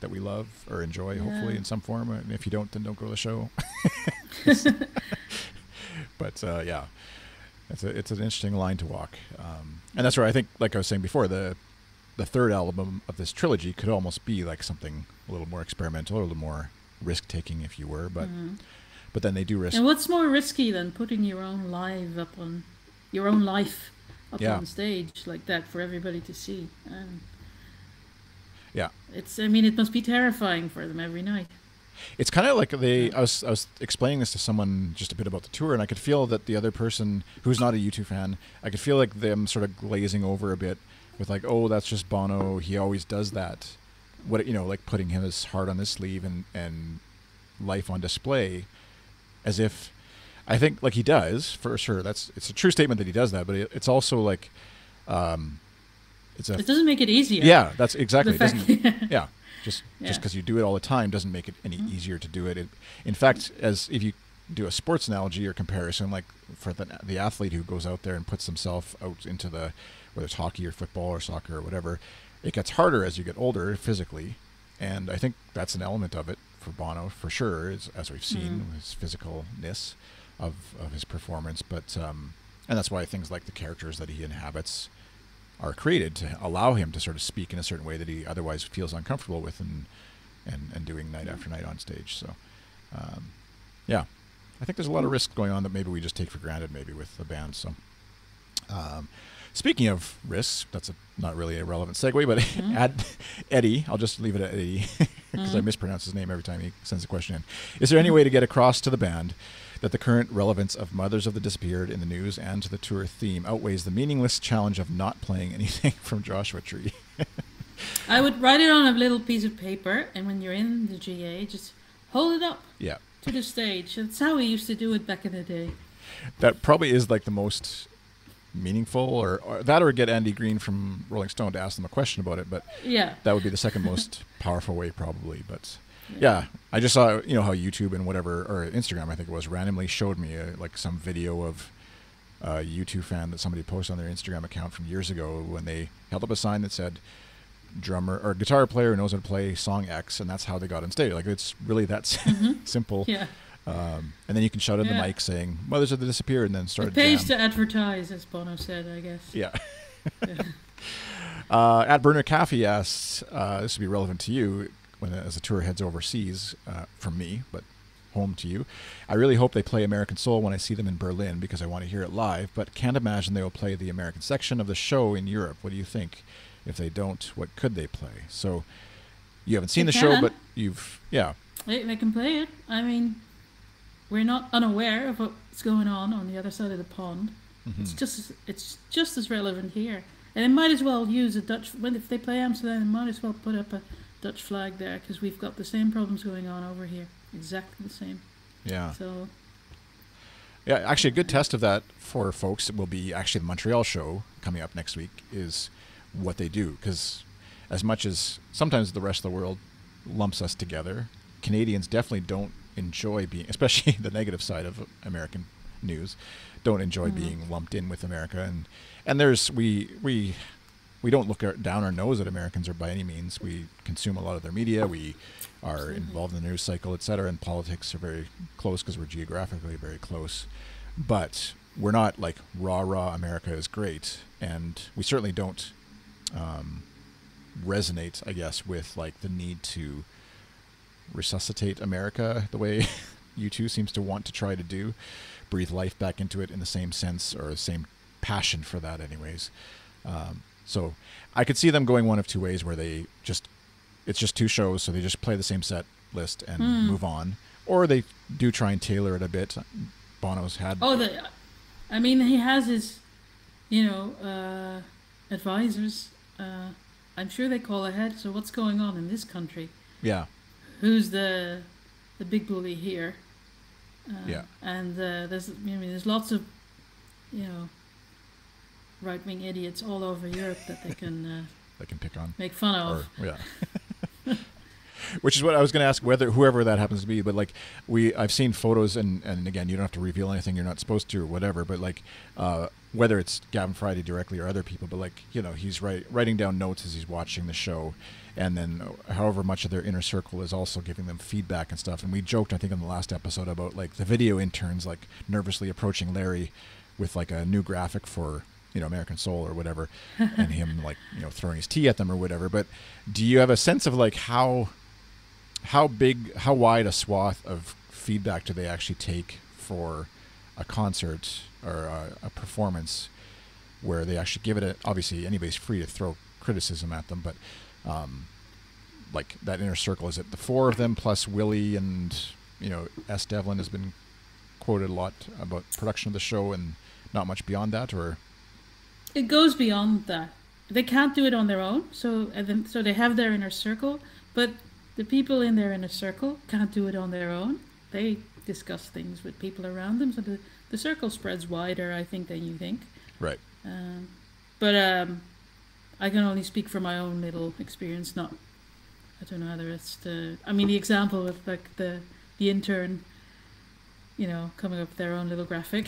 that we love or enjoy, hopefully, in some form. And if you don't, then don't go to the show. [LAUGHS] but uh, yeah, it's a, it's an interesting line to walk. Um, and that's where I think, like I was saying before, the the third album of this trilogy could almost be like something a little more experimental or a little more risk taking, if you were. But Mhm. but then they do risk. and what's more risky than putting your own life up on your own life up Yeah. on stage like that for everybody to see and Yeah. it's i mean it must be terrifying for them every night It's kind of like they. I was I was explaining this to someone just a bit about the tour, and I could feel that the other person who's not a U2 fan, I could feel like them sort of glazing over a bit with like, oh, that's just Bono. He always does that. What you know, like putting him his heart on his sleeve and and life on display, as if I think like he does for sure. That's it's a true statement that he does that, but it, it's also like, um, it's a it doesn't make it easier yeah. That's exactly. It fact doesn't [LAUGHS] yeah just [LAUGHS] just because you do it all the time doesn't make it any Mhm. easier to do it. it in fact as if you do a sports analogy or comparison like for the, the athlete who goes out there and puts himself out into the whether it's hockey or football or soccer or whatever it gets harder as you get older physically and i think that's an element of it for bono for sure is, as we've seen Mhm. his physicalness of, of his performance but um, and that's why things like the characters that he inhabits are created to allow him to sort of speak in a certain way that he otherwise feels uncomfortable with and and, and doing night after night on stage. So, um, yeah, I think there's a lot of risk going on that maybe we just take for granted, maybe with the band. So, um, speaking of risks, that's a, not really a relevant segue, but [LAUGHS] Mhm. add Eddie. I'll just leave it at Eddie [LAUGHS] because I Mhm. mispronounce his name every time he sends a question in. Is there any way to get across to the band that the current relevance of Mothers of the Disappeared in the news and to the tour theme outweighs the meaningless challenge of not playing anything [LAUGHS] from Joshua Tree? [LAUGHS] I would write it on a little piece of paper, and when you're in the GA, just hold it up yeah, to the stage. That's how we used to do it back in the day. that probably is like the most meaningful, or, or that, or get Andy Greene from Rolling Stone to ask them a question about it. But Yeah. that would be the second [LAUGHS] most powerful way, probably. But yeah, I just saw you know how YouTube and whatever or Instagram I think it was randomly showed me uh like some video of a U2 fan that somebody posted on their Instagram account from years ago when they held up a sign that said drummer or guitar player knows how to play song X and that's how they got on stage. Like it's really that s- [LAUGHS] simple. Yeah. Um, and then you can shout in Yeah. the mic saying "Mothers of the Disappeared" and then start It pays to advertise, as Bono said, I guess. Yeah. [LAUGHS] uh, at Burner Cafe asks, uh, this would be relevant to you when as the tour heads overseas uh, from me, but home to you. I really hope they play American Soul when I see them in Berlin because I want to hear it live, but can't imagine they will play the American section of the show in Europe. What do you think? If they don't, what could they play? So you haven't seen They the show, but you've yeah, They, they can play it. I mean, we're not unaware of what's going on on the other side of the pond. It's Mhm. just as, it's just as relevant here, and they might as well use a Dutch. When if they play Amsterdam, they might as well put up a Dutch flag there because we've got the same problems going on over here, exactly the same. yeah. So Yeah, actually, a good test of that for folks will be actually the Montreal show coming up next week is what they do. Because as much as sometimes the rest of the world lumps us together, Canadians definitely don't enjoy being, [LAUGHS] especially the negative side of American news, don't enjoy Mhm. being lumped in with America. And and there's we we we don't look down our nose at Americans or by any means. We consume a lot of their media. We are Absolutely. involved in the news cycle, et cetera, and politics are very close because we're geographically very close. But we're not like rah rah America is great, and we certainly don't um, resonate, I guess, with like the need to resuscitate America the way [LAUGHS] U2 seems to want to try to do, breathe life back into it in the same sense or the same passion for that, anyways. Um, so I could see them going one of two ways where they just it's just two shows, so they just play the same set list and Hmm. move on, or they do try and tailor it a bit. Bono's had. Oh, the, I mean, he has his, you know, uh, advisors. Uh, I'm sure they call ahead. So what's going on in this country? Yeah. Who's the the big bully here? Uh, Yeah. And uh, there's, I mean, there's lots of, you know, right wing idiots all over Europe that they can uh, They can pick on. make fun of. Or, yeah. [LAUGHS] Which is what I was going to ask whether whoever that happens to be, but like we, I've seen photos, and and again, you don't have to reveal anything you're not supposed to or whatever. But like, uh, whether it's Gavin Friday directly or other people, but like you know, he's write, writing down notes as he's watching the show, and then however much of their inner circle is also giving them feedback and stuff. And we joked, I think, in the last episode about like the video interns like nervously approaching Larry with like a new graphic for you know American Soul or whatever, and him [LAUGHS] like you know throwing his tea at them or whatever. But do you have a sense of like how how big, how wide a swath of feedback do they actually take for a concert or a, a performance where they actually give it a, obviously anybody's free to throw criticism at them, but um, like that inner circle, is it the four of them plus Willie and, you know, Es Devlin has been quoted a lot about production of the show and not much beyond that or It goes beyond that. They can't do it on their own, so and then, so they have their inner circle, but the people in their inner circle can't do it on their own. They discuss things with people around them, so the, the circle spreads wider, I think, than you think. right. Um, but um, I can only speak from my own little experience. Not, I don't know how the rest. Uh, I mean, the example with like the the intern, you know, coming up with their own little graphic.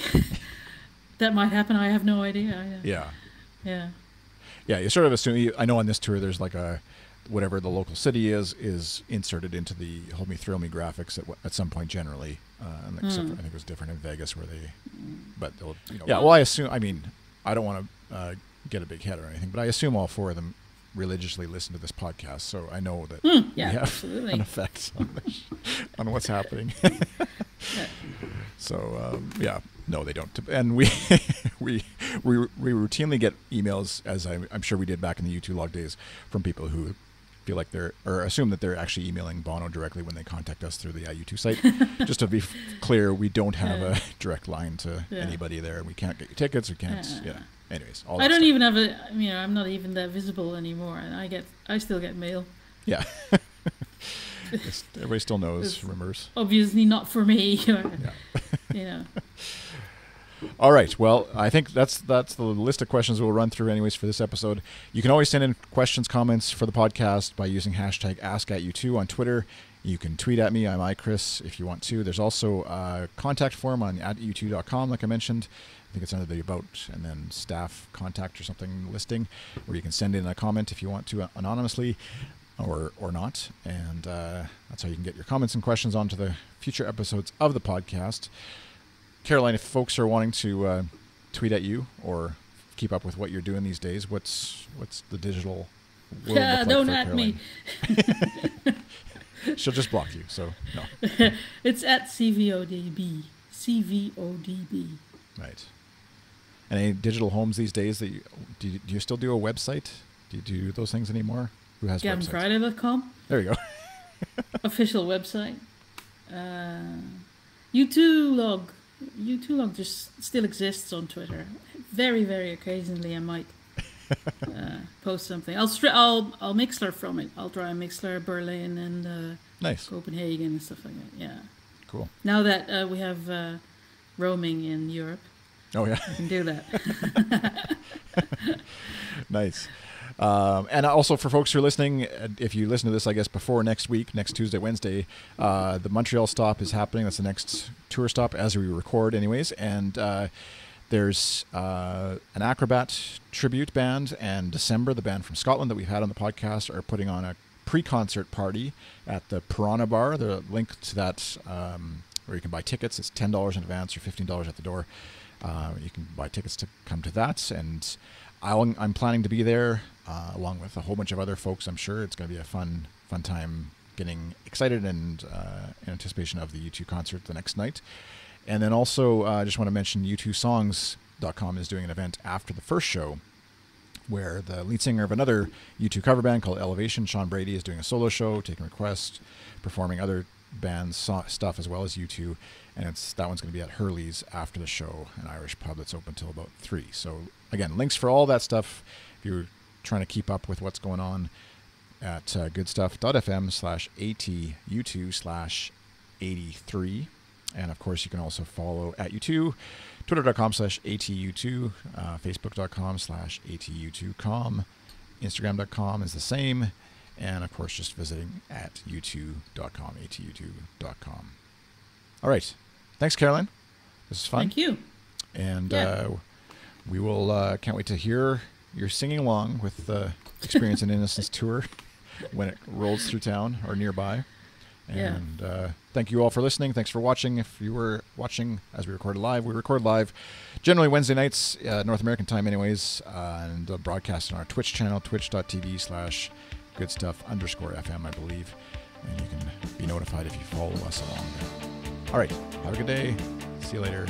[LAUGHS] that might happen. I have no idea. I, Yeah. Yeah. Yeah, you sort of assume. You, I know on this tour, there's like a whatever the local city is is inserted into the "Hold Me, Thrill Me" graphics at at some point. Generally, uh, and except for, I think it was different in Vegas where they, but they'll, you know, yeah. Well, I assume. I mean, I don't want to uh, get a big head or anything, but I assume all four of them religiously listen to this podcast, so I know that Hmm, yeah, we have absolutely. an effect on, the on what's happening. [LAUGHS] [LAUGHS] So um, yeah, no, they don't. And we [LAUGHS] we we we routinely get emails, as I, I'm sure we did back in the U2 log days, from people who feel like they're or assume that they're actually emailing Bono directly when they contact us through the IU2 site. [LAUGHS] Just to be f- clear, we don't have a [LAUGHS] direct line to Yeah. anybody there. We can't get you tickets. We can't. Yeah. Yeah. Anyways, all I don't stuff. even have a. You know, I'm not even that visible anymore, and I get. I still get mail. Yeah. Everybody still knows It's- rumors. Obviously, not for me. Or, Yeah. you know. All right. Well, I think that's that's the list of questions we'll run through anyways for this episode. You can always send in questions, comments for the podcast by using hashtag ask at you2 on Twitter. You can tweet at me. I'm iChris if you want to. There's also a contact form on at u2.com, like I mentioned. I think it's under the about and then staff contact or something listing, where you can send in a comment if you want to anonymously or or not. And uh, that's how you can get your comments and questions onto the future episodes of the podcast. Caroline, if folks are wanting to uh, tweet at you or keep up with what you're doing these days, what's what's the digital world look like don't for at me. Caroline? [LAUGHS] She'll just block you. So no, [LAUGHS] It's at CVODB. CVODB. right. And any digital homes these days that you do? You, do you still do a website? Do you do those things anymore? Who has websites? GavinFriday.com. There you go. [LAUGHS] Official website. Uh, U2 log. U2 log just still exists on Twitter. Very, very occasionally I might [LAUGHS] uh, post something. I'll, stri- I'll I'll Mixlr from it. I'll try a Mixlr Berlin and uh, Nice. Copenhagen and stuff like that. Yeah. Cool. Now that uh, we have uh, roaming in Europe, Oh yeah. I can do that. [LAUGHS] nice. Um, and also for folks who are listening, uh, if you listen to this, I guess before next week, next Tuesday, Wednesday, uh, the Montreal stop is happening. That's the next tour stop as we record, anyways. And uh, there's uh, an Acrobat tribute band, and December, the band from Scotland that we've had on the podcast, are putting on a pre-concert party at the Piranha Bar. The link to that, um, where you can buy tickets, it's ten dollars in advance or fifteen dollars at the door. Uh, you can buy tickets to come to that, and I'll, I'm planning to be there uh, along with a whole bunch of other folks. I'm sure it's going to be a fun, fun time. Getting excited and uh, in anticipation of the U2 concert the next night, and then also uh, I just want to mention U2Songs.com is doing an event after the first show where the lead singer of another U2 cover band called Elevation, Sean Brady, is doing a solo show, taking requests, performing other band so- stuff as well as U2, and it's that one's going to be at Hurley's after the show, an Irish pub that's open till about three. So again, links for all that stuff if you're trying to keep up with what's going on at uh, goodstuff.fm slash ATU2 slash 83. And of course, you can also follow at U2, twitter.com slash ATU2, uh, facebook.com slash ATU2com, instagram.com is the same. And of course, just visiting at u2.com, atu2.com. All right. Thanks, Caroline. This is fun. Thank you. And Yeah. uh, we will, uh, can't wait to hear your singing along with the Experience and Innocence [LAUGHS] tour when it rolls through town or nearby. Yeah. And uh, thank you all for listening. Thanks for watching. If you were watching as we record live, we record live generally Wednesday nights, uh, North American time, anyways, uh, and uh, broadcast on our Twitch channel, twitch.tv slash good stuff underscore FM, I believe. And you can be notified if you follow us along. All right. Have a good day. See you later.